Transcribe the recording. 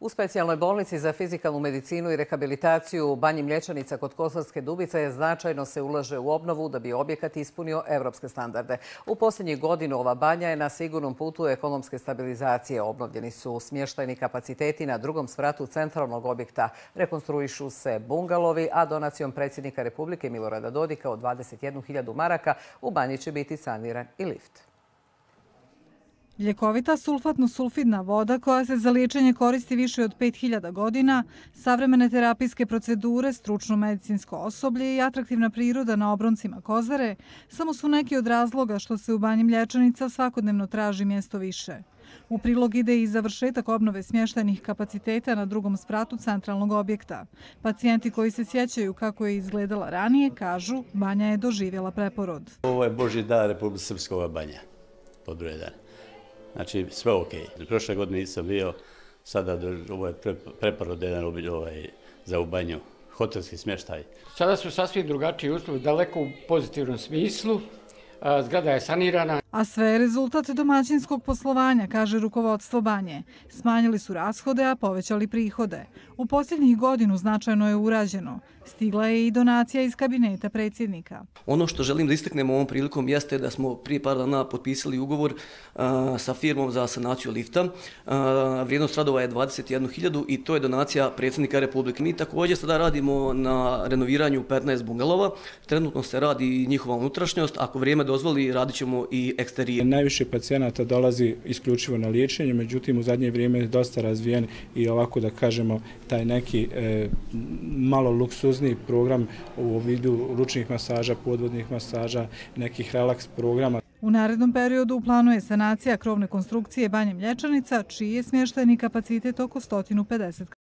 U specijalnoj bolnici za fizikalnu medicinu i rehabilitaciju u Banji Mlječanica kod Kosovske dubice je značajno se ulaže u obnovu da bi objekat ispunio evropske standarde. U posljednjih godinu ova banja je na sigurnom putu ekonomske stabilizacije. Obnovljeni su smještajni kapaciteti na drugom svratu centralnog objekta. Rekonstruišu se bungalovi, a donacijom predsjednika Republike Milorada Dodika od 21.000 maraka u banji će biti saniran i lift. Ljekovita sulfatno-sulfidna voda koja se za liječenje koristi više od 5000 godina, savremene terapijske procedure, stručno medicinsko osoblje i atraktivna priroda na obroncima Kozare samo su neki od razloga što se u banji Mlječanica svakodnevno traži mjesto više. U prilog ide i završetak obnove smještajnih kapaciteta na drugom spratu centralnog objekta. Pacijenti koji se sjećaju kako je izgledala ranije kažu banja je doživjela preporod. Ovo je Boži dar Republike Srpskova banja, pod druge. Znači, sve ok. Prošle godine nisam bio, sada ovo je preporod jedan ovaj, za u banju, hotelski smještaj. Sada su sasvim drugačiji uslovi, daleko u pozitivnom smislu. Zgrada je sanirana. A sve je rezultat domaćinskog poslovanja, kaže rukovodstvo banje. Smanjili su rashode, a povećali prihode. U posljednjih godinu značajno je urađeno. Stigla je i donacija iz kabineta predsjednika. Ono što želim da istaknemo ovom prilikom jeste da smo prije par dana potpisali ugovor sa firmom za sanaciju lifta. Vrijednost radova je 21.000 i to je donacija predsjednika Republike. Mi također sada radimo na renoviranju 15 bungalova. Trenutno se radi njihova unutrašnjost. Ako vrijeme dozvoli, radit ćemo i eksterijer. Najviše pacijenata dolazi isključivo na liječenje, međutim u zadnje vrijeme je dosta razvijen i ovako da kažemo taj neki e, malo luksuzni program u vidu ručnih masaža, podvodnih masaža, nekih relaks programa. U narednom periodu u planu je sanacija krovne konstrukcije Banje Mlječanica, čiji je smještajni kapacitet oko 150